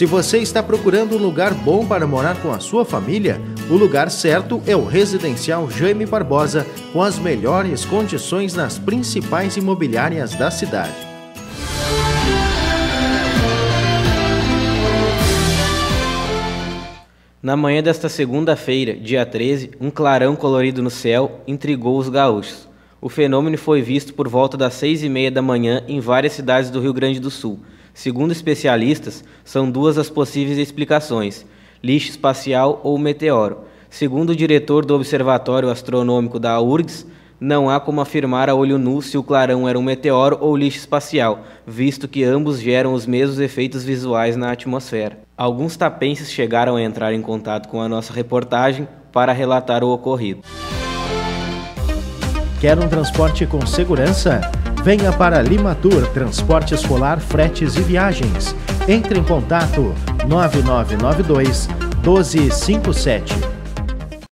Se você está procurando um lugar bom para morar com a sua família, o lugar certo é o Residencial Jaime Barbosa, com as melhores condições nas principais imobiliárias da cidade. Na manhã desta segunda-feira, dia 13, um clarão colorido no céu intrigou os gaúchos. O fenômeno foi visto por volta das seis e meia da manhã em várias cidades do Rio Grande do Sul. Segundo especialistas, são duas as possíveis explicações: lixo espacial ou meteoro. Segundo o diretor do Observatório Astronômico da URGS, não há como afirmar a olho nu se o clarão era um meteoro ou lixo espacial, visto que ambos geram os mesmos efeitos visuais na atmosfera. Alguns tapenses chegaram a entrar em contato com a nossa reportagem para relatar o ocorrido. Quer um transporte com segurança? Venha para Limatur Transporte Escolar, Fretes e Viagens. Entre em contato 9992 1257